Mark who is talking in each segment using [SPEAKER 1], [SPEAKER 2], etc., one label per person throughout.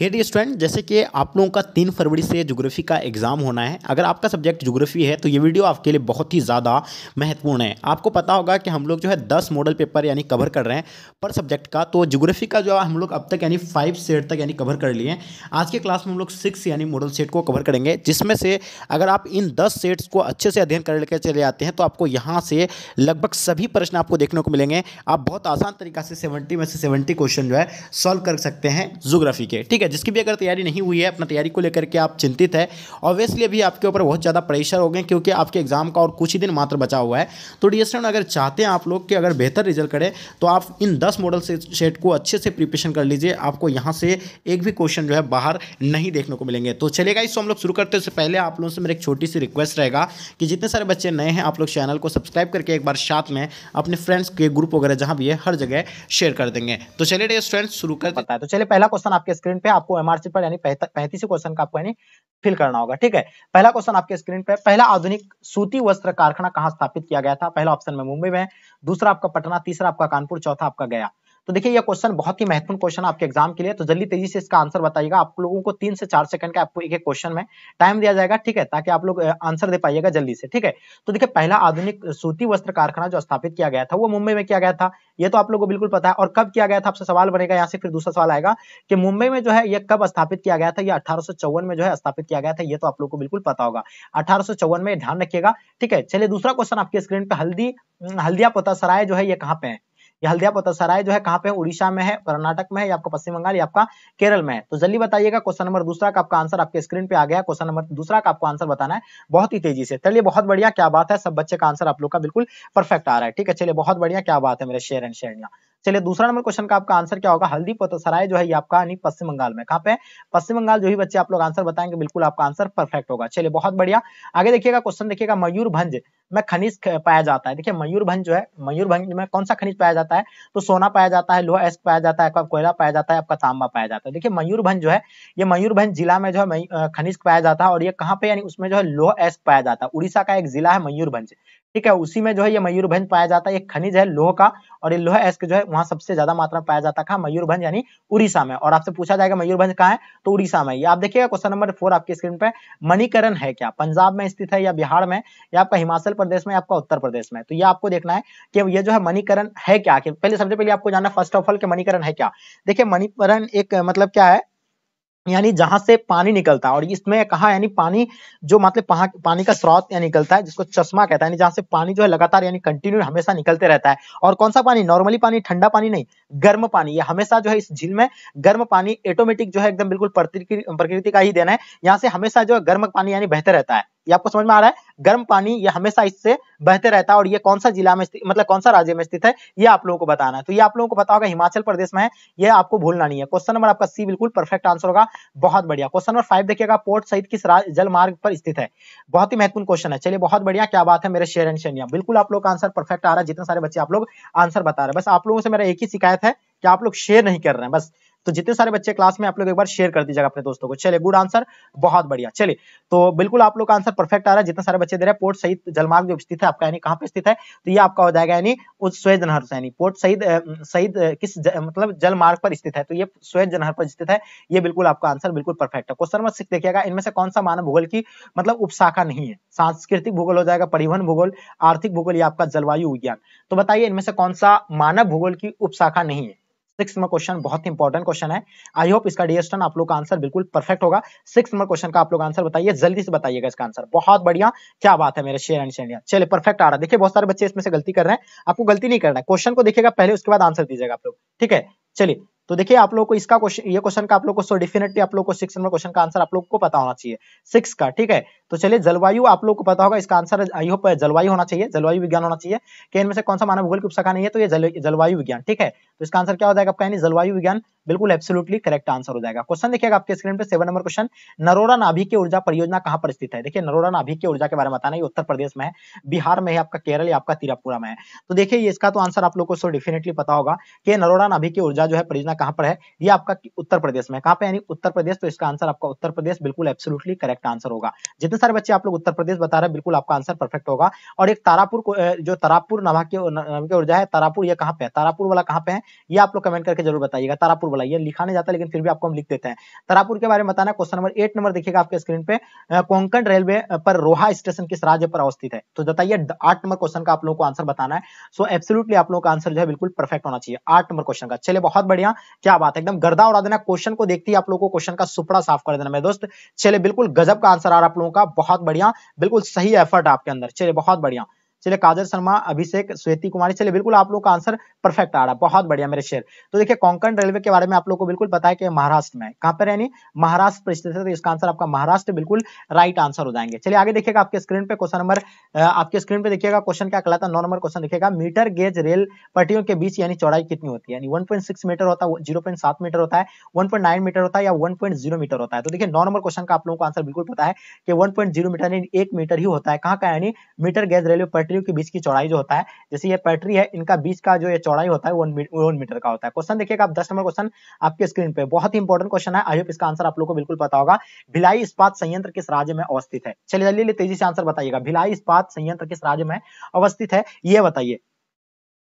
[SPEAKER 1] हे dear student जैसे कि आप लोगों का तीन फरवरी से जोग्राफी का एग्ज़ाम होना है, अगर आपका सब्जेक्ट जोग्राफी है तो ये वीडियो आपके लिए बहुत ही ज़्यादा महत्वपूर्ण है। आपको पता होगा कि हम लोग जो है दस मॉडल पेपर यानी कवर कर रहे हैं पर सब्जेक्ट का तो जोग्राफी का जो हम लोग अब तक यानी फाइव सेट तक यानी कवर कर लिए आज के क्लास में हम लोग सिक्स यानी मॉडल सेट को कवर करेंगे, जिसमें से अगर आप इन दस सेट्स को अच्छे से अध्ययन कर लेकर चले आते हैं तो आपको यहाँ से लगभग सभी प्रश्न आपको देखने को मिलेंगे। आप बहुत आसान तरीका से सेवेंटी में से सेवेंटी क्वेश्चन जो है सॉल्व कर सकते हैं जोग्राफी के। ठीक है जिसकी भी अगर तैयारी नहीं हुई है, अपना तैयारी को लेकर के आप चिंतित है ऑब्वियसली अभी आपके ऊपर बहुत ज़्यादा प्रेशर हो गए क्योंकि आपके एग्ज़ाम का और कुछ ही दिन मात्र बचा हुआ है। तो डी अगर चाहते हैं आप लोग कि अगर बेहतर रिज़ल्ट करें तो आप इन दस मॉडल सेट को अच्छे से प्रिपरेशन कर लीजिए। आपको यहाँ से एक भी क्वेश्चन जो है बाहर नहीं देखने को मिलेंगे। तो चलेगा इसको हम लोग शुरू करते उससे पहले आप लोगों से मेरी एक छोटी सी रिक्वेस्ट रहेगा कि जितने सारे बच्चे नए हैं, आप लोग चैनल को सब्सक्राइब करके एक बार साथ में अपने फ्रेंड्स के ग्रुप वगैरह जहाँ भी है, हर जगह शेयर कर देंगे। तो चलिए स्टूडेंट्स शुरू कर
[SPEAKER 2] पता है तो चलिए, पहला क्वेश्चन आपके स्क्रीन पे आपको एमआरसी पर, यानी पैंतीस क्वेश्चन का आपको, यानी फिल करना होगा, ठीक है? पहला क्वेश्चन आपके स्क्रीन पर पहला आधुनिक सूती वस्त्र कारखाना कहाँ स्थापित किया गया था? पहला ऑप्शन में मुंबई में दूसरा आपका पटना, तीसरा आपका कानपुर, चौथा आपका गया। तो देखिए ये क्वेश्चन बहुत ही महत्वपूर्ण क्वेश्चन आपके एग्ज़ाम के लिए। तो जल्दी तेज़ी से इसका आंसर बताइएगा। आप लोगों को तीन से चार सेकंड का आपको एक एक क्वेश्चन में टाइम दिया जाएगा, ठीक है? ताकि आप लोग आंसर दे पाइएगा जल्दी से, ठीक है? तो देखिए, पहला आधुनिक सूती वस्त्र कारखाना जो स्थापित किया गया था, वो मुंबई में किया गया था। ये तो आप लोगों को बिल्कुल पता है। और कब किया गया था? आपसे सवाल बनेगा, यहाँ से फिर दूसरा सवाल आएगा कि मुंबई में जो है, ये कब स्थापित किया गया था? ये अठारह में जो है, स्थापित किया गया था। ये तो आप लोग को बिल्कुल पता होगा। अठारह में ध्यान रखिएगा, ठीक है? चलिए, दूसरा क्वेश्चन आपके स्क्रीन पे, हल्दी, हल्दिया पोतासराय जो है, ये कहाँ पे है? ये हल्दिया पोतासराय जो है कहाँ पे उड़ीसा में है, कर्नाटक में है, या आपका पश्चिम बंगाल, या आपका केरल में है। तो जल्दी बताइएगा, क्वेश्चन नंबर दूसरा का आपका आंसर आपके स्क्रीन पे आ गया क्वेश्चन नंबर दूसरा का आपको आंसर बताना है, बहुत ही तेज़ी से। चलिए, बहुत बढ़िया, क्या बात है, सब बच्चे का आंसर आप लोग का बिल्कुल परफेक्ट आ रहा है। ठीक है, चलिए, बहुत बढ़िया, क्या बात है मेरे शेयर एंड शेयर चलिए, दूसरा नंबर क्वेश्चन का आपका आंसर क्या होगा? हल्दी पोतसराय जो है, ये आपका पश्चिम बंगाल में। कहाँ पे पश्चिम बंगाल जो ही बच्चे आप लोग आंसर बताएँगे, बिल्कुल आपका आंसर परफेक्ट होगा। चलिए, बहुत बढ़िया। आगे देखिएगा क्वेश्चन देखिएगा, मयूरभंज में खनिज पाया जाता है। देखिए, मयूरभंज जो है, मयूरभंज में कौन सा खनिज पाया जाता है? तो सोना पाया जाता है, लोहा एस्क पाया जाता है, आपका कोयला पाया जाता है, आपका तांबा पाया जाता है। देखिए, मयूरभंज जो है, ये मयूरभंज जिला में जो है खनिज पाया जाता है और ये कहाँ पे, यानी उसमें जो है, लोह एस्क पाया जाता है। उड़ीसा का एक जिला है मयूरभंज। ठीक है, उसी में जो है ये मयूरभंज पाया जाता है एक खनिज है लोह का, और ये लोह एस्क जो है वहाँ सबसे ज़्यादा मात्रा पाया जाता था मयूरभंज यानी उड़ीसा में। और आपसे पूछा जाएगा मयूरभंज कहाँ है? तो उड़ीसा में। ये आप देखिएगा क्वेश्चन नंबर फोर आपकी स्क्रीन पे, मणिकरण है क्या? पंजाब में स्थित है या बिहार में, या आपका हिमाचल प्रदेश में आपका उत्तर प्रदेश में? तो ये आपको देखना है कि ये जो है मणिकरण है क्या? पहले, सबसे पहले आपको जानना फ़र्स्ट ऑफ़ ऑल के मणिकरण है क्या? देखिए, मणिकरण एक मतलब क्या है? यानी जहाँ से पानी निकलता है। और इसमें कहा यानी पानी जो मतलब पानी का स्रोत या निकलता है, जिसको चश्मा कहता है। यानी जहाँ से पानी जो है लगातार यानी कंटिन्यू हमेशा निकलते रहता है। और कौन सा पानी? नॉर्मली पानी, ठंडा पानी नहीं, गर्म पानी। ये हमेशा जो है इस झील में गर्म पानी ऑटोमेटिक जो है एकदम बिल्कुल प्रकृति का ही देना है। यहाँ से हमेशा जो है गर्म पानी यानी बेहतर रहता है। ये आपको समझ में आ रहा है? गर्म पानी ये हमेशा इससे बहते रहता है और ये कौन सा जिला में मतलब कौन सा राज्य में स्थित है, ये आप लोगों को बताना है। तो ये आप लोगों को पता होगा, हिमाचल प्रदेश में है, ये आपको भूलना नहीं है। क्वेश्चन नंबर आपका सी बिल्कुल परफेक्ट आंसर होगा, बहुत बढ़िया। क्वेश्चन नंबर फाइव देखिएगा पोर्ट सहित किस जल मार्ग पर स्थित है? बहुत ही महत्वपूर्ण क्वेश्चन है। चलिए, बहुत बढ़िया, क्या बात है, मेरे शेर एंड शेनिया बिल्कुल आप लोग का आंसर परफेक्ट आ रहा है, जितने सारे बच्चे आप लोग आंसर बता रहे हैं। बस आप लोगों से मेरा एक ही शिकायत है कि आप लोग शेयर नहीं कर रहे हैं, बस। तो जितने सारे बच्चे क्लास में, आप लोग एक बार शेयर कर दीजिएगा अपने दोस्तों को। चलिए गुड आंसर बहुत बढ़िया। चलिए तो बिल्कुल आप लोग का आंसर परफेक्ट आ रहा है। जितने सारे बच्चे दे रहे हैं, पोर्ट सहित जलमार्ग जो स्थित है, आपका यानी कहाँ पे स्थित है तो ये आपका हो जाएगा यानी उस स्वेज नहर से, यानी पोर्ट सहित सहित किस मतलब जल मार्ग पर स्थित है। तो ये स्वेज नहर पर स्थित है। ये बिल्कुल आपका आंसर बिल्कुल परफेक्ट है। क्वेश्चन नंबर सिक्स देखिएगा। इनमें से कौन सा मानव भूगोल की मतलब उपशाखा नहीं है? सांस्कृतिक भूगोल हो जाएगा, परिवहन भूगोल, आर्थिक भूगोल या आपका जलवायु विज्ञान। तो बताइए, इनमें से कौन सा मानव भूगोल की उपशाखा नहीं है? सिक्स नंबर क्वेश्चन बहुत इंपॉर्टेंट क्वेश्चन है। आई होप इसका डिएस्टन आप लोग का आंसर बिल्कुल परफेक्ट होगा। सिक्स नंबर क्वेश्चन का आप लोग आंसर बताइए, जल्दी से बताइएगा इसका आंसर बहुत बढ़िया, क्या बात है मेरे शेयर एंड शेयर चलिए परफेक्ट आ रहा है। देखिए, बहुत सारे बच्चे इसमें से गलती कर रहे हैं, आपको गलती नहीं करना है। क्वेश्चन को देखिएगा, पहले उसके बाद आंसर दीजिएगा आप लोग। ठीक है, चलिए। तो देखिए आप लोग को इसका क्वेश्चन ये क्वेश्चन का आप लोग को सो डेफिनेटली आप लोग को सिक्स नंबर क्वेश्चन का आंसर आप लोग को पता होना चाहिए। सिक्स का ठीक है? तो चलिए जलवायु आप लोग को पता होगा इसका आंसर आई होप जलवायु होना चाहिए जलवायु विज्ञान होना चाहिए कि इनमें से कौन सा मानव भूगोल की उपशाखा नहीं है तो ये जल, जलवायु विज्ञान ठीक है? तो इसका आंसर क्या हो जाएगा आपका जलवायु विज्ञान बिल्कुल एब्सोल्युटली करेक्ट आंसर हो जाएगा। क्वेश्चन देखिएगा आपके स्क्रीन पे सेवन नंबर क्वेश्चन नरोड़ा नाभिक की ऊर्जा परियोजना कहाँ पर स्थित है? देखिए नरोड़ा नाभिक की ऊर्जा के बारे में बताना ये उत्तर प्रदेश में है बिहार में है आपका केरल या आपका तिरपुरा में है। तो देखिए इसका तो आंसर आप लोग को सो डेफिनेटली पता होगा कि नरोड़ा नाभिक की ऊर्जा जो है परियोजना कहाँ पर है? ये आपका उत्तर प्रदेश में कहाँ पे यानी उत्तर प्रदेश तो इसका आंसर आपका उत्तर प्रदेश बिल्कुल एब्सोल्युटली करेक्ट आंसर होगा। जितने सारे बच्चे आप लोग उत्तर प्रदेश बता रहे हैं, बिल्कुल आपका आंसर परफेक्ट होगा। और एक तारापुर को जो तारापुर नवाकी ऊर्जा है तारापुर ये कहाँ पे है? तारापुर वाला कहाँ पे है? ये आप लोग कमेंट करके ज़रूर बताइएगा। तारापुर वाला, ये लिखा नहीं जाता, लेकिन फिर भी आपको हम लिख देते हैं। तारापुर के बारे में बताना क्वेश्चन नंबर एट नंबर देखिएगा आपके स्क्रीन पे। कोंकण रेलवे पर रोहा स्टेशन किस राज्य पर अवस्थित है? तो बताइए आठ नंबर क्वेश्चन का आप लोगों को आंसर बताना है। सो एब्सोल्युटली आप लोगों का आंसर जो है बिल्कुल परफेक्ट होना चाहिए। आठ नंबर क्वेश्चन का। चलिए, बहुत बढ़िया। क्या बात है, एकदम गर्दा उड़ा देना क्वेश्चन को देखती ही आप लोगों को क्वेश्चन का सुपड़ा साफ़ कर देना। मेरे दोस्त चले बिल्कुल गजब का आंसर आ रहा आप लोगों का, बहुत बढ़िया, बिल्कुल सही एफर्ट आपके अंदर चले बहुत बढ़िया। चलिए काजल शर्मा, अभिषेक श्वेति कुमारी, चलिए बिल्कुल आप लोग का आंसर परफेक्ट आ रहा है। बहुत बढ़िया मेरे शेर तो देखिए कोंकण रेलवे के बारे में आप लोग को बिल्कुल पता है कि महाराष्ट्र में कहाँ पर यानी महाराष्ट्र स्थित है तो इसका आंसर आपका महाराष्ट्र बिल्कुल राइट आंसर हो जाएँगे। चलिए आगे देखिएगा आपके स्क्रीन पे क्वेश्चन नंबर आपके स्क्रीन पे देखिएगा क्वेश्चन क्या कहलाता है? नौ नंबर क्वेश्चन देखिएगा। मीटर गेज रेल पट्टियों के बीच यानी चौड़ाई कितनी होती है? यानी वन मीटर होता है ज़ीरो मीटर होता है वन मीटर होता है या वन मीटर होता है। तो देखिए, नौ नंबर क्वेश्चन का आप लोगों को आंसर बिल्कुल पता है कि वन मीटर यानी एक मीटर ही होता है। कहाँ का यानी? मीटर गेज रेलवे पटरियों के बीच की चौड़ाई जो होता है, जैसे ये पैटरी है, इनका बीच का जो ये चौड़ाई होता है वन मीटर का होता है। क्वेश्चन देखिएगा आप दस नंबर क्वेश्चन आपके स्क्रीन पे। बहुत ही इंपॉर्टेंट क्वेश्चन है। आई होप इसका आंसर आप लोग को बिल्कुल पता होगा। भिलाई इस्पात संयंत्र किस राज्य में अवस्थित है? चलिए जल्दी तेज़ी से आंसर बताइएगा। भिलाई इस्पात संयंत्र किस राज्य में अवस्थित है? ये बताइए।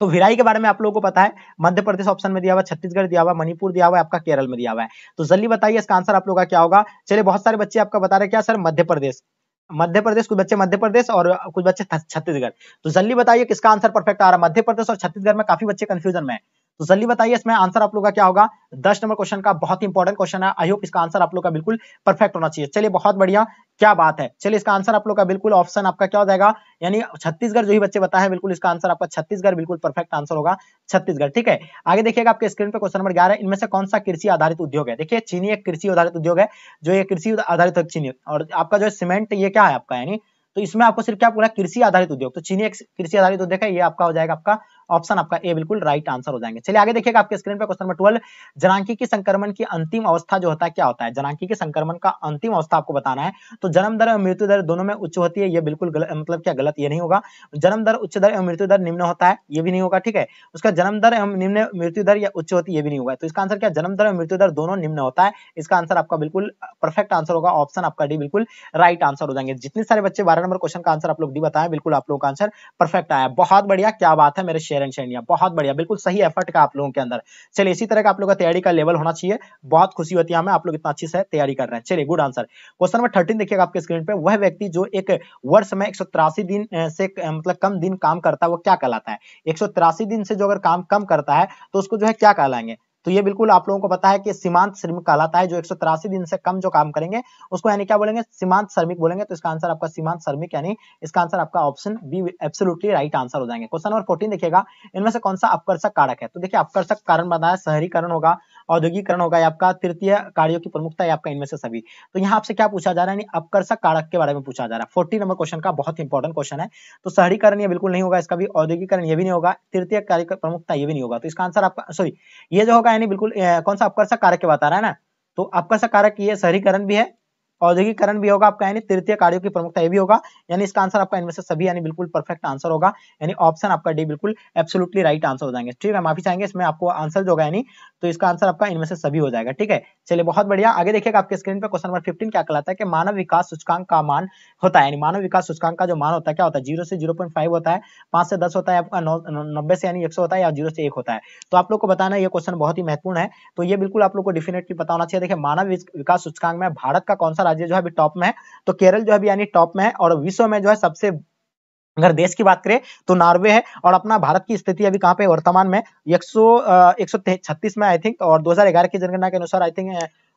[SPEAKER 2] तो भिलाई के बारे में आप लोगों को पता है। मध्य प्रदेश ऑप्शन में दिया हुआ छत्तीसगढ़ दिया हुआ मणिपुर दिया हुआ है, आपका केरल में दिया हुआ है। तो जल्दी बताइए इसका आंसर आप लोगों का क्या होगा? चलिए बहुत सारे बच्चे आपका बता रहे क्या, सर? मध्य प्रदेश। मध्य प्रदेश, कुछ बच्चे मध्य प्रदेश और कुछ बच्चे छत्तीसगढ़। तो जल्दी बताइए किसका आंसर परफेक्ट आ रहा है? मध्य प्रदेश और छत्तीसगढ़ में काफ़ी बच्चे कंफ्यूजन में तो जल्दी बताइए इसमें आंसर आप लोग का क्या होगा? दस नंबर क्वेश्चन का बहुत इंपॉर्टेंट क्वेश्चन है। आई होप इसका आंसर आप लोग का बिल्कुल परफेक्ट होना चाहिए। चलिए, बहुत बढ़िया। क्या बात है। चलिए, इसका आंसर आप लोग का बिल्कुल ऑप्शन आपका क्या हो जाएगा? यानी छत्तीसगढ़ जो ही बच्चे बताए, बिल्कुल इसका आंसर आपका छत्तीसगढ़ बिल्कुल परफेक्ट आंसर होगा। छत्तीसगढ़, ठीक है? आगे देखिएगा आपके स्क्रीन पर क्वेश्चन नंबर ग्यारह। इनमें से कौन सा कृषि आधारित उद्योग है? देखिए, चीनी एक कृषि आधारित उद्योग है, जो ये कृषि आधारित चीनी। और आपका जो सीमेंट ये क्या है आपका? यानी तो इसमें आपको सिर्फ़ क्या पूरा कृषि आधारित उद्योग। तो चीनी एक कृषि आधारित उद्योग है, ये आपका हो जाएगा आपका ऑप्शन आपका ए बिल्कुल राइट आंसर हो जाएँगे। चलिए आगे देखिएगा आपके स्क्रीन पे क्वेश्चन नंबर ट्वेल्व जनांकी संक्रमण की अंतिम अवस्था जो होता है, क्या होता है? जनांकी के संक्रमण का अंतिम अवस्था आपको बताना है तो जन्म दर और मृत्यु दर दोनों में उच्च होती है, ये बिल्कुल मतलब क्या गलत ये नहीं होगा। जन्म दर उच्च दर एवं मृत्यु दर निम्न होता है, ये भी नहीं होगा, ठीक है? उसका जन्म दर एवं निम्न मृत्यु दर या उच्च होती है, ये भी नहीं होगा। तो इसका आंसर क्या जन्म दर और मृत्यु दर दोनों निम्न होता है, इसका आंसर आपका बिल्कुल परफेक्ट आंसर होगा ऑप्शन आपका डी बिल्कुल राइट आंसर हो जाएँगे। जितने सारे बच्चे बारह नंबर क्वेश्चन का आंसर आप लोग डी बताए, बिल्कुल आप लोग का आंसर परफेक्ट आया। बहुत बढ़िया, क्या बात है मेरे शेयर एंड शेयर बहुत बढ़िया, बिल्कुल सही एफर्ट का आप लोगों के अंदर। चलिए, इसी तरह का आप लोग का तैयारी का लेवल होना चाहिए। बहुत खुशी होती है हमें, आप लोग इतना अच्छी से तैयारी कर रहे हैं। चलिए good answer question number thirteen देखिएगा आपके स्क्रीन पर वह व्यक्ति जो एक वर्ष में एक दिन से मतलब कम दिन काम करता है, वो क्या कहलाता है? एक दिन से जो अगर काम कम करता है तो उसको जो है क्या कहलाएँगे? तो ये बिल्कुल आप लोगों को पता है कि सीमांत श्रमिक कहलाता है, जो एक दिन से कम जो काम करेंगे, उसको यानी क्या बोलेंगे? सीमांत श्रमिक बोलेंगे तो इसका आंसर आपका सीमांत श्रमिक, यानी इसका आंसर आपका option B absolutely right answer हो जाएँगे। क्वेश्चन नंबर फोर्टीन देखिएगा, इनमें से कौन सा अपकर्षक कारक है? तो देखिए, अपकर्षक कारण बताया, शहरीकरण होगा औद्योगिकरण होगा आपका तृतीय कार्यो की प्रमुखता है आपका इनमें से सभी। तो यहाँ आपसे क्या पूछा जा रहा है? अपकर्षक कारक के बारे में पूछा जा रहा है। फोर्टी नंबर क्वेश्चन का बहुत इंपॉर्टेंट क्वेश्चन है। तो शहरीकरण ये बिल्कुल नहीं होगा, इसका भी औद्योगिकरण ये भी नहीं होगा, तृतीय कार्य प्रमुखता ये भी नहीं होगा। तो इसका आंसर आपका सॉरी ये जो होगा यानी बिल्कुल कौन सा अपकर्षक कारक के बता रहा है ना? तो आपका सा कारक ये शहरीकरण भी है औद्योगिकरण भी होगा आपका, यानी तृतीय कार्यों की प्रमुखता ये भी होगा। यानी इसका आंसर आपका इनमें से सभी, यानी बिल्कुल परफेक्ट आंसर होगा। यानी ऑप्शन आपका डी बिल्कुल एब्सोल्युटली राइट आंसर हो जाएँगे। ठीक है, माफ़ी चाहेंगे, इसमें आपको आंसर जो होगा, यानी तो इसका आंसर आपका इनमें से सभी हो जाएगा। ठीक है, चलिए, बहुत बढ़िया। आगे देखिएगा आपके स्क्रीन पर क्वेश्चन नंबर फिफ्टीन क्या कहलाता है कि मानव विकास सूचकांक का मान होता है। यानी मानव विकास सूचकांक का जो मान होता है, क्या होता है? ज़ीरो से ज़ीरो होता है, पाँच से दस होता है आपका नब्बे से यानी एक सौ होता है, या ज़ीरो से एक होता है। तो आप लोग को बताना ये क्वेश्चन बहुत ही महत्वपूर्ण है। तो ये बिल्कुल आप लोग को डिफिनेटली पता होना चाहिए। देखिए, मानव विकास सूचकांक में भारत का कौन सा राज्य जो है अभी टॉप में है तो केरल जो है अभी यानी टॉप में है और विश्व में जो है सबसे, अगर देश की बात करें तो नॉर्वे है और अपना भारत की स्थिति अभी कहाँ पे वर्तमान में एक सौ में आई थिंक और 2011 की जनगणना के अनुसार आई थिंक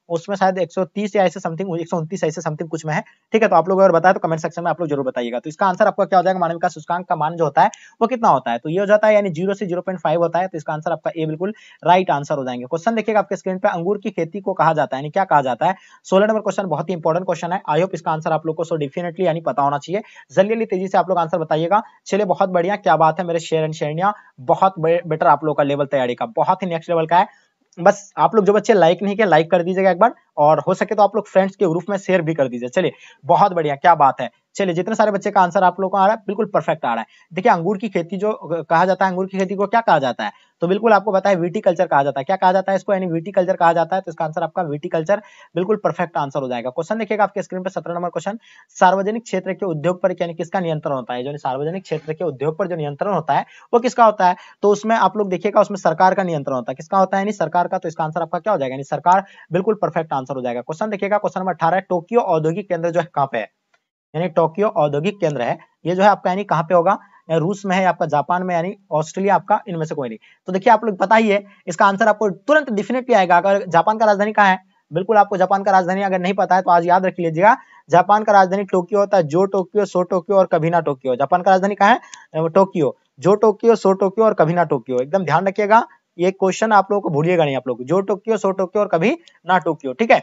[SPEAKER 2] उसमें शायद 130 या ऐसे समथिंग एक सौ ऐसे समथिंग कुछ में है। ठीक है तो आप लोग अगर बताए तो कमेंट सेक्शन में आप लोग ज़रूर बताइएगा। तो इसका आंसर आपका क्या हो जाएगा? मानव का सूचकांक का मान जो होता है, वो कितना होता है? तो ये हो जाता है, यानी ज़ीरो से ज़ीरो होता है तो इसका आंसर आपका ए बिल्कुल राइट आंसर हो जाएँगे। क्वेश्चन देखिएगा आपके स्क्रीन पर अंगूर की खेती को कहा जाता है, यानी क्या कहा जाता है? सोलह नंबर क्वेश्चन बहुत ही इंपॉर्टेंट क्वेश्चन है। आई होप इसका आंसर आप लोग को सो डेफिनेटली यानी पता होना चाहिए। जल्दी तेज़ी से आप लोग आंसर बताइएगा। चलिए, बहुत बढ़िया, क्या बात है मेरे शेयर एंड शेयरिया बहुत बेटर आप लोग का लेवल तैयारी का। बहुत ही नेक्स्ट लेवल का है। बस आप लोग जो बच्चे लाइक नहीं किया लाइक कर दीजिएगा एक बार, और हो सके तो आप लोग फ्रेंड्स के ग्रुप में शेयर भी कर दीजिए। चलिए, बहुत बढ़िया, क्या बात है। चलिए, जितने सारे बच्चे का आंसर आप लोगों को आ रहा है, बिल्कुल परफेक्ट आ रहा है। देखिए, अंगूर की खेती जो कहा जाता है, अंगूर की खेती को क्या कहा जाता है? तो बिल्कुल आपको है वीटी कल्चर कहा जाता है। क्या कहा जाता है इसको? यानी वीटी कल्चर कहा जाता है तो इसका आंसर आपका वीटी कल्चर बिल्कुल परफेक्ट आंसर हो जाएगा। क्वेश्चन देखिएगा आपके स्क्रीन पर सत्रह नंबर क्वेश्चन सार्वजनिक क्षेत्र के उद्योग पर यानी किसका नियंत्रण होता है? जो सार्वजनिक क्षेत्र के उद्योग पर जो नियंत्रण होता है, वो किसका होता है? तो उसमें आप लोग देखिएगा, उसमें सरकार का नियंत्रण होता है। किसका होता है? यानी सरकार का तो इसका आंसर आपका क्या हो जाएगा? यानी सरकार बिल्कुल परफेक्ट आंसर हो जाएगा। क्वेश्चन देखिएगा क्वेश्चन नंबर अठारह टोक्यो औद्योगिक केंद्र जो है कहाँ पे है? यानी टोक्यो औद्योगिक केंद्र है। ये जो है आपका यानी कहाँ पे होगा? रूस में है आपका जापान में यानी ऑस्ट्रेलिया आपका इनमें से कोई नहीं। तो देखिए, आप लोग पता ही है इसका आंसर आपको तुरंत डिफिनेटली आएगा। अगर जापान का राजधानी कहाँ है? बिल्कुल आपको जापान का राजधानी अगर नहीं पता है तो आज याद रख लीजिएगा। जापान का राजधानी टोक्यो होता है, जो टोक्यो, सो टोक्यो और कभी ना टोक्यो। जापान का राजधानी कहाँ है? टोक्यो। जो टोक्यो, सो टोक्यो और कभी ना टोक्यो। एकदम ध्यान रखिएगा, ये क्वेश्चन आप लोगों को भूलिएगा नहीं आप लोग। जो टोक्यो, सो टोक्यो और कभी ना टोक्यो, ठीक है?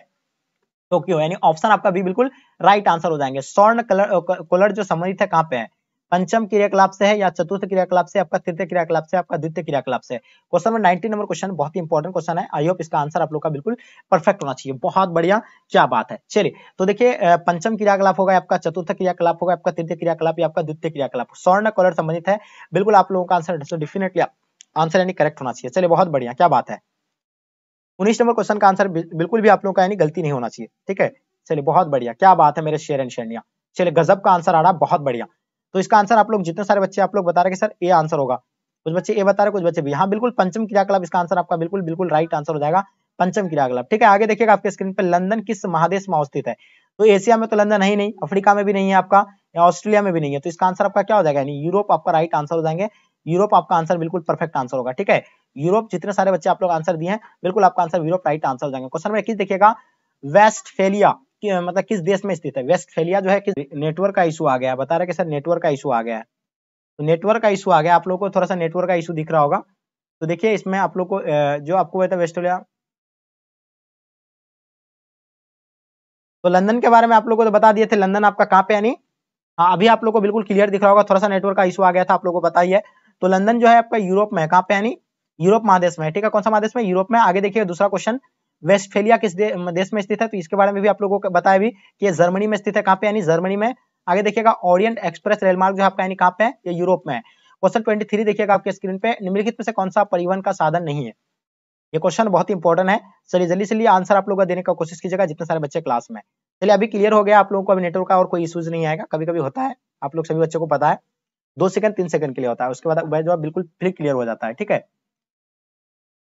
[SPEAKER 2] टोक्यो। यानी ऑप्शन आपका भी बिल्कुल राइट आंसर हो जाएँगे। स्वर्ण कलर कलर जो संबंधित है कहाँ पे है? पंचम क्रियाकलाप से है या चतुर्थ क्रियाकलाप से आपका तृतीय क्रियाकलाप से आपका द्वितीय क्रियाकलाप से क्वेश्चन नंबर 19 नंबर क्वेश्चन बहुत ही इंपॉर्टेंट क्वेश्चन है। आई होप इसका आंसर आप लोग का बिल्कुल परफेक्ट होना चाहिए। बहुत बढ़िया, क्या बात है। चलिए तो देखिए पंचम क्रियाकलाप होगा आपका चतुर्थ क्रियाकलाप होगा, आपका तृतीय क्रियाकलाप या आपका द्वितीय क्रियाकलाप। स्वर्ण कलर संबंधित है। बिल्कुल आप लोगों का आंसर डेफिनेटली आंसर यानी करेक्ट होना चाहिए। चलिए, बहुत बढ़िया, क्या बात है। उन्नीस नंबर क्वेश्चन का आंसर बिल्कुल भी आप लोगों का यानी गलती नहीं होना चाहिए, ठीक है? चलिए, बहुत बढ़िया। क्या बात है मेरे शेर एंड शेरनिया। चलिए, गजब का आंसर आ रहा बहुत बढ़िया। तो इसका आंसर आप लोग, जितने सारे बच्चे आप लोग बता रहे सर, ए आंसर होगा। कुछ बच्चे ए बता रहे कुछ बच्चे भी हाँ बिल्कुल, पंचम क्रियाकलाप, इसका आंसर आपका बिल्कुल बिल्कुल राइट आंसर हो जाएगा, पंचम क्रियाकलाप। ठीक है, आगे देखिएगा आपके स्क्रीन पर लंदन किस महादेश में अवस्थित है? तो एशिया में तो लंदन है ही नहीं, अफ्रीका में भी नहीं है आपका, या ऑस्ट्रेलिया में भी नहीं है। तो इसका आंसर आपका क्या हो जाएगा, यानी यूरोप आपका राइट आंसर हो जाएँगे। यूरोप आपका आंसर बिल्कुल परफेक्ट आंसर होगा, ठीक है? यूरोप जितने सारे बच्चे आप लोग आंसर दिए हैं, बिल्कुल आपका आंसर यूरोप राइट आंसर हो जाएँगे। क्वेश्चन में किस देखिएगा। वेस्टफेलिया मतलब किस देश में स्थित है? वेस्टफेलिया जो है किस नेटवर्क का इशू आ गया बता रहे कि सर नेटवर्क का इशू आ गया है। तो नेटवर्क का इशू आ गया आप लोग को थोड़ा सा नेटवर्क का इशू दिख रहा होगा। तो देखिए, इसमें आप लोग को जो आपको कहता है वेस्टोलिया तो लंदन के बारे में आप लोगों को तो बता दिए थे। लंदन आपका कहाँ पे यानी हाँ अभी आप लोग को बिल्कुल क्लियर दिख रहा होगा। थोड़ा सा नेटवर्क का इशू आ गया था। आप लोगों को ही है तो लंदन जो है आपका यूरोप में कहाँ पे यानी यूरोप महादेश में ठीक है, कौन सा महादेश में? यूरोप में। आगे देखिए, दूसरा क्वेश्चन वेस्टफेलिया किस देश में स्थित है? तो इसके बारे में भी आप लोगों को बताया भी कि ये जर्मनी में स्थित है। कहाँ पे यानी जर्मनी में। आगे देखिएगा ओरियंट एक्सप्रेस रेल मार्ग जो आपका, यानी कहाँ पे है, ये यूरोप में है। क्वेश्चन ट्वेंटी थ्री देखिएगा आपके स्क्रीन पे। निम्नलिखित में से कौन सा परिवहन का साधन नहीं है? ये क्वेश्चन बहुत इंपॉर्टेंट है। चलिए, जल्दी से आंसर आप लोग देने का कोशिश कीजिएगा, जितने सारे बच्चे क्लास में। चलिए, अभी क्लियर हो गया आप लोगों को, अभी नेटवर्क का और कोई इशूज नहीं आएगा। कभी कभी होता है। आप लोग सभी बच्चों को पता है। दो सेकंड, तीन सेकंड के लिए होता है। उसके बाद वह जो बिल्कुल फिर क्लियर हो जाता है, ठीक है?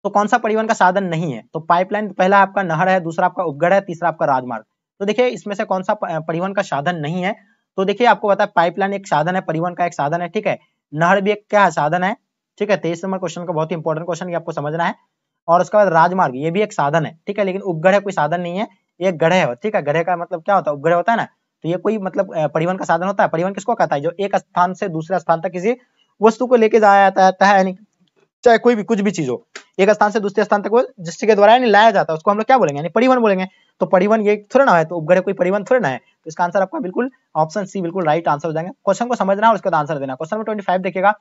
[SPEAKER 2] तो कौन सा परिवहन का साधन नहीं है? तो पाइपलाइन पहला आपका नहर है, दूसरा आपका उपगढ़ है, तीसरा आपका राजमार्ग। तो देखिए, इसमें से कौन सा परिवहन का साधन नहीं है? तो देखिए, आपको पता है पाइपलाइन एक साधन है, परिवहन का एक साधन है, ठीक है? नहर भी एक क्या है, साधन है, ठीक है? तेईस नंबर क्वेश्चन का बहुत ही इंपॉर्टेंट क्वेश्चन आपको समझना है। और उसके बाद राजमार्ग, ये भी एक साधन है, ठीक है? लेकिन उपगढ़ कोई साधन नहीं है, ये गढ़े है, ठीक है? गढ़े का मतलब क्या होता है? उपगढ़ होता है ना तो ये कोई मतलब परिवहन का साधन होता है? परिवहन किसको कहता है? जो एक स्थान से दूसरे स्थान तक किसी वस्तु को लेके जाया जाता है यानी चाहे कोई भी, कुछ भी चीज़ हो। एक स्थान से दूसरे स्थान तक वो जिसके द्वारा यानी लाया जाता है, उसको हम लोग क्या बोलेंगे? यानी परिवहन बोलेंगे। तो परिवहन ये थोड़ा ना है तो उपग्रह कोई परिवहन थोड़ा ना है। तो इसका आंसर आपका बिल्कुल, ऑप्शन सी बिल्कुल राइट आंसर हो जाएँगे। क्वेश्चन को समझना और उसका आंसर देना। क्वेश्चन नंबर ट्वेंटी देखिएगा।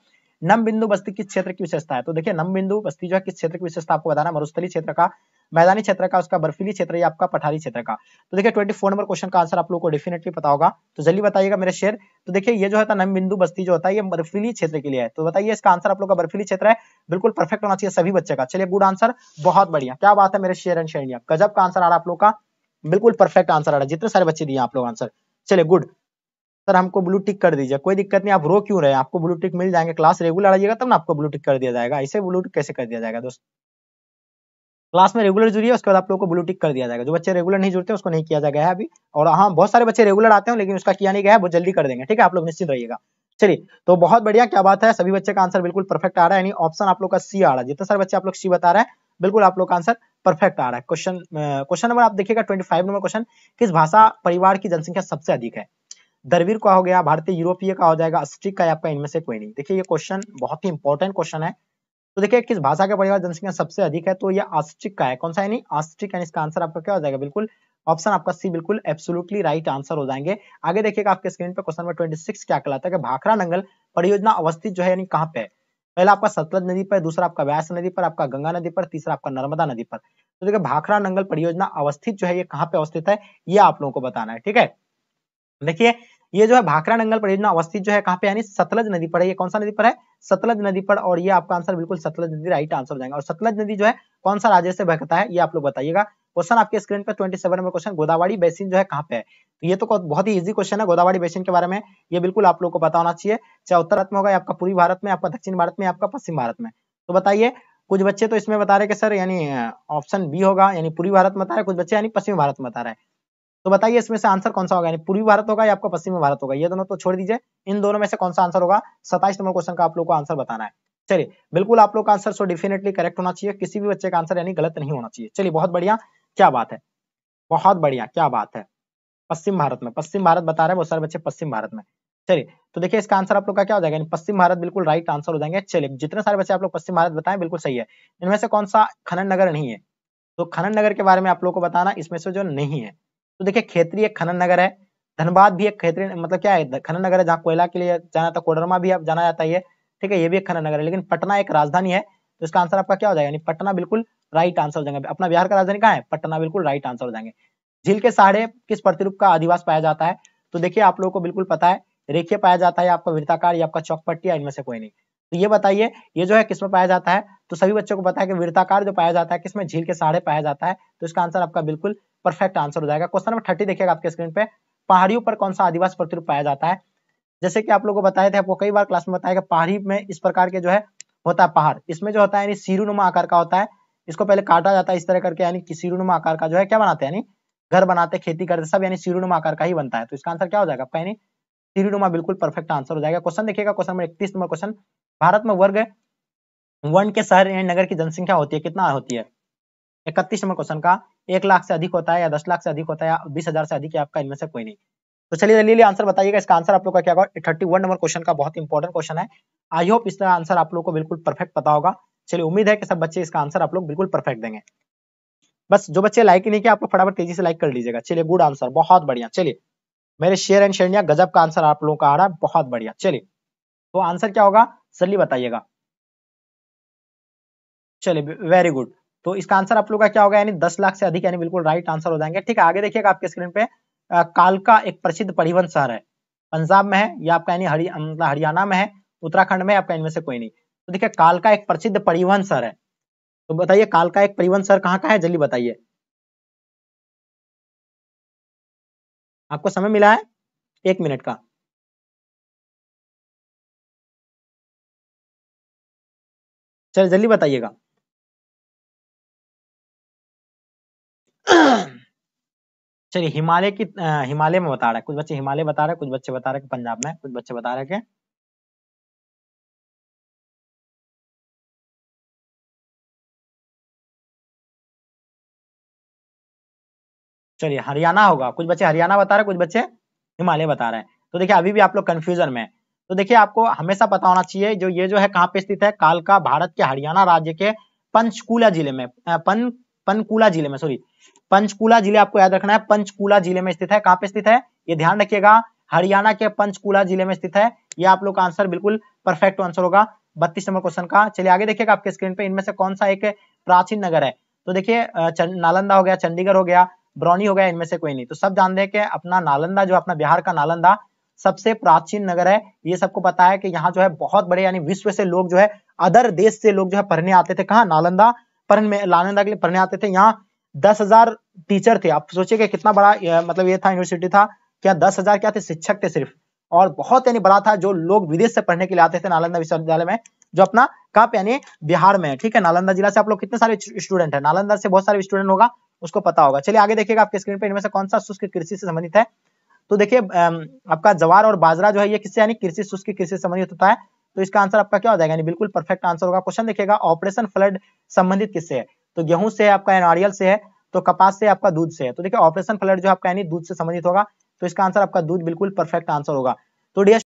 [SPEAKER 2] नम बिंदु बस्ती किस क्षेत्र की विशेषता है? तो देखिए, नम बिंदु बस्ती जो है, किस क्षेत्र की विशेषता आपको बताना मरुस्थली क्षेत्र का, मैदानी क्षेत्र का, उसका बर्फीली क्षेत्र या आपका पठारी क्षेत्र का। तो देखिए, ट्वेंटी फोर नंबर क्वेश्चन का आंसर आप लोग को डेफिनेटली पता होगा। तो जल्दी बताइएगा मेरे शेयर तो देखिए, ये जो है, नम बिंदु बस्ती जो होता है, ये बर्फीली क्षेत्र के लिए है। तो बताइए, इसका आंसर आप लोग का बर्फीली क्षेत्र है? बिल्कुल परफेक्ट होना चाहिए सभी बच्चे का। चलिए गुड आंसर बहुत बढ़िया। क्या बात है मेरे शेयर एंड शेयर गजब का आंसर आ रहा है आप लोग का। बिल्कुल परफेक्ट आंसर आ रहा है। जितने सारे बच्चे दिए आप लोग आंसर। चलिए गुड सर, हमको ब्लू टिक कर दीजिए। कोई दिक्कत नहीं, आप रो क्यों रहे आपको ब्लू टिक मिल जाएँगे। क्लास रेगुलर आइएगा, तब ना आपको ब्लू टिक कर दिया जाएगा। ऐसे ब्लू टिक कैसे कर दिया जाएगा, दोस्त? क्लास में रेगुलर जुड़िए, उसके बाद आप लोग को ब्लू टिक कर दिया जाएगा। जो बच्चे रेगुलर नहीं जुड़ते, उसको नहीं किया जाएगा अभी? और हाँ बहुत सारे बच्चे रेगुलर आते हैं, लेकिन उसका किया नहीं गया बहुत जल्दी कर देंगे, ठीक है? आप लोग निश्चित रहिएगा। चलिए तो बहुत बढ़िया, क्या बात है? सभी बच्चे का आंसर बिल्कुल परफेक्ट आ रहा है। ऑप्शन आप लोग का सी आ रहा है। जितने सारे बच्चे आप लोग सी बता रहे हैं, बिल्कुल आप लोग का आंसर परफेक्ट आ रहा है। क्वेश्चन क्वेश्चन नंबर आप देखिएगा ट्वेंटी फाइव नंबर क्वेश्चन किस भाषा परिवार की जनसंख्या सबसे अधिक है? दरवीर का हो गया, भारतीय, यूरोपीय का हो जाएगा, अस्ट्रिक का आपका, इनमें से कोई नहीं। देखिए, ये क्वेश्चन बहुत ही इंपॉर्टेंट क्वेश्चन है। तो देखिए, किस भाषा का परिवार जनसंख्या सबसे अधिक है तो ये आस्ट्रिक का है। कौन सा है? नहीं आस्ट्रिक यानी इसका आंसर आपका क्या हो जाएगा? बिल्कुल ऑप्शन आपका सी बिल्कुल एब्सोल्युटली राइट आंसर हो जाएँगे। आगे देखिएगा आपके स्क्रीन पे क्वेश्चन नंबर 26 क्या कहलाता है कि भाखरा नंगल परियोजना अवस्थित जो है, यानी कहाँ पे है? पहला आपका सतलज नदी पर, दूसरा आपका व्यास नदी पर, आपका गंगा नदी पर, तीसरा आपका नर्मदा नदी पर। तो देखिए भाखरा नंगल परियोजना अवस्थित जो है, ये कहाँ पे अवस्थित है? ये आप लोगों को बताना है, ठीक है? देखिए ये जो है भाखरा नंगल परियोजना अवस्थित जो है, कहाँ पे यानी सतलज नदी पर है, ये कौन सा नदी पर है? सतलज नदी पर, और ये आपका आंसर बिल्कुल सतलज नदी राइट आंसर हो जाएगा। और सतलज नदी जो है, कौन सा राज्य से बहता है, ये आप लोग बताइएगा। क्वेश्चन आपके स्क्रीन पे 27 नंबर क्वेश्चन गोदावरी बेसिन जो है, कहाँ पे है? तो ये तो बहुत ही इजी क्वेश्चन है, गोदावरी बेसिन के बारे में, ये बिल्कुल आप लोग को पता होना चाहिए। चाहे उत्तर भारत में होगा आपका पूर्वी भारत में, आपका दक्षिण भारत में आपका पश्चिम भारत में। तो बताइए, कुछ बच्चे तो इसमें बता रहे कि सर, यानी ऑप्शन बी होगा, यानी पूर्वी भारत में बता रहे कुछ बच्चे यानी पश्चिम भारत में बता रहे हैं। तो बताइए इसमें से आंसर कौन सा होगा? यानी पूर्वी भारत होगा या आपका पश्चिमी भारत होगा? ये दोनों तो छोड़ दीजिए। इन दोनों में से कौन सा आंसर होगा? सताइस नंबर क्वेश्चन का आप लोग को आंसर बताना है। चलिए, बिल्कुल आप लोग का आंसर सो डेफिनेटली करेक्ट होना चाहिए। किसी भी बच्चे का आंसर यानी गलत नहीं होना चाहिए। चलिए, बहुत बढ़िया। क्या बात है? बहुत बढ़िया, क्या बात है? पश्चिम भारत में, पश्चिम भारत बता रहे हैं बहुत सारे बच्चे पश्चिम भारत में। चलिए तो देखिए इसका आंसर आप लोग का क्या हो जाएगा? पश्चिम भारत बिल्कुल राइट आंसर हो जाएँगे। चलिए, जितने सारे बच्चे आप लोग पश्चिम भारत बताएँ, बिल्कुल सही है। इनमें से कौन सा खनन नगर नहीं है? तो खनन नगर के बारे में आप लोग को बताना, इसमें से जो नहीं है। तो देखिए खेतरी एक खनन नगर है, धनबाद भी एक खेतरी मतलब क्या है खनन नगर है जहाँ कोयला के लिए जाना था कोडरमा भी जाना जाता है ठीक है, ये भी एक खनन नगर है, लेकिन पटना एक राजधानी है तो इसका आंसर आपका क्या हो जाएगा, यानी पटना बिल्कुल राइट आंसर हो जाएँगे। अपना बिहार का राजधानी कहाँ है? पटना बिल्कुल राइट आंसर हो जाएँगे। झील के सहारे किस प्रतिरूप का आदिवास पाया जाता है? तो देखिए आप लोगों को बिल्कुल पता है, रेखीय पाया जाता है आपका वृत्ताकार, या आपका चौकपट्टी या इनमें से कोई नहीं। तो ये बताइए, ये जो है किसमें पाया जाता है? तो सभी बच्चों को पता है कि वृत्ताकार जो पाया जाता है किसमें झील के सहारे पाया जाता है तो इसका आंसर आपका बिल्कुल परफेक्ट आंसर हो जाएगा। क्वेश्चन नंबर थर्टी देखिएगा आपके स्क्रीन पे। पहाड़ियों पर कौन सा आदिवासी प्रतिरूप पाया जाता है? जैसे कि आप लोगों को बताए थे, आपको कई बार क्लास में बताया कि पहाड़ी में इस प्रकार के जो है होता है पहाड़। इसमें जो होता है, यानी सीरुनुमा आकार का होता है। इसको पहले काटा जाता है इस तरह करके, यानी कि सीरुनुमा आकार का जो है क्या बनाते हैं? यानी घर बनाते, खेती करते, सब यानी सीरुनुमा आकार का ही बनता है। तो इसका आंसर क्या हो जाएगा आपका? यानी सीरुनुमा बिल्कुल परफेक्ट आंसर हो जाएगा। क्वेश्चन देखिएगा क्वेश्चन नंबर इकतीस नंबर क्वेश्चन भारत में वर्ग वन के शहर या नगर की जनसंख्या होती है, कितना होती है? इकतीस नंबर क्वेश्चन का, एक लाख से अधिक होता है या दस लाख से अधिक होता है या बीस हज़ार से अधिक है, आपका इनमें से कोई नहीं। तो चलिए जल्दी आंसर बताइएगा, इसका आंसर आप लोग का क्या होगा? थर्टी वन नंबर क्वेश्चन का बहुत इंपॉर्टेंट क्वेश्चन है। आई होप इसका आंसर आप लोग को बिल्कुल परफेक्ट पता होगा। चलिए उम्मीद है कि सब बच्चे इसका आंसर आप लोग बिल्कुल परफेक्ट देंगे। बस जो बच्चे लाइक ही नहीं किया, आप लोग फटाफट तेज़ी से लाइक कर लीजिएगा। चलिए गुड आंसर बहुत बढ़िया। चलिए, मेरे शेयर एंड शेयर गजब का आंसर आप लोगों का आ रहा है, बहुत बढ़िया। चलिए तो आंसर क्या होगा? जल्दी बताइएगा। चलिए वेरी गुड तो इसका आंसर आप लोग का क्या होगा? यानी दस लाख से अधिक यानी बिल्कुल राइट आंसर हो जाएँगे। ठीक है आगे देखिएगा आपके स्क्रीन पे। कालका एक प्रसिद्ध परिवहन शहर है। पंजाब में है या आपका यानी हरि, मतलब हरियाणा में है उत्तराखंड में आपका इनमें से कोई नहीं। तो देखिए कालका एक प्रसिद्ध परिवहन शहर है। तो बताइए कालका एक परिवहन शहर कहाँ का है? जल्दी बताइए। आपको समय मिला है? एक मिनट का। चलिए जल्दी बताइएगा। चलिए, हिमालय की हिमालय में बता रहा है। कुछ बच्चे हिमालय बता रहे हैं, कुछ बच्चे बता रहे हैं पंजाब में। कुछ बच्चे बता रहे हैं चलिए, हरियाणा होगा। कुछ बच्चे हरियाणा बता रहे हैं, कुछ बच्चे हिमालय बता रहे हैं। तो देखिए, अभी भी आप लोग कंफ्यूजन में तो देखिए, आपको हमेशा पता होना चाहिए जो ये जो है कहाँ पे स्थित है? कालका, भारत के हरियाणा राज्य के पंचकूला ज़िले में पन पंचकूला ज़िले में सॉरी पंचकूला ज़िले आपको याद रखना है। पंचकूला ज़िले में स्थित है। कहाँ पे स्थित है? ये ध्यान रखिएगा, हरियाणा के पंचकूला ज़िले में स्थित है। ये आप लोग का आंसर बिल्कुल परफेक्ट आंसर होगा। बत्तीस नंबर क्वेश्चन का। चलिए, आगे देखिएगा आपके स्क्रीन पे, इनमें से कौन सा एक प्राचीन नगर है? तो देखिए नालंदा हो गया, चंडीगढ़ हो गया, ब्रौनी हो गया, इनमें से कोई नहीं। तो सब जानते हैं कि अपना नालंदा, जो अपना बिहार का नालंदा सबसे प्राचीन नगर है। ये सबको पता है कि यहाँ जो है बहुत बड़े यानी विश्व से लोग जो है, अदर देश से लोग जो है पढ़ने आते थे। कहा? नालंदा पढ़ने नालंदा के लिए पढ़ने आते थे। यहाँ दस हज़ार टीचर थे। आप सोचिए कि कितना बड़ा मतलब ये था यूनिवर्सिटी था क्या दस हज़ार क्या थे? शिक्षक थे सिर्फ़। और बहुत यानी बड़ा था जो लोग विदेश से पढ़ने के लिए आते थे नालंदा विश्वविद्यालय में, जो अपना कहाँ पे यानी बिहार में ठीक है? नालंदा जिला से आप लोग कितने सारे स्टूडेंट है? नालंदा से बहुत सारे स्टूडेंट होगा, उसको पता होगा। चलिए आगे देखिएगा आपके स्क्रीन पे इनमें से कौन सा शुष्क कृषि से संबंधित है। तो देखिए आपका जवार और बाजरा जो है, ये किससे, यानी कृषि शुष्क कृषि संबंधित होता है। तो इसका आंसर आपका क्या हो जाएगा? यानी बिल्कुल परफेक्ट आंसर होगा। क्वेश्चन देखिएगा, ऑपरेशन फ्लड संबंधित किससे है? तो गेहूँ से आपका नारियल से है तो कपास से आपका दूध से है। तो देखिए, ऑपरेशन फ्लड जो आपका, यानी दूध से संबंधित होगा। तो इसका आंसर आपका दूध बिल्कुल परफेक्ट आंसर होगा। तो डियर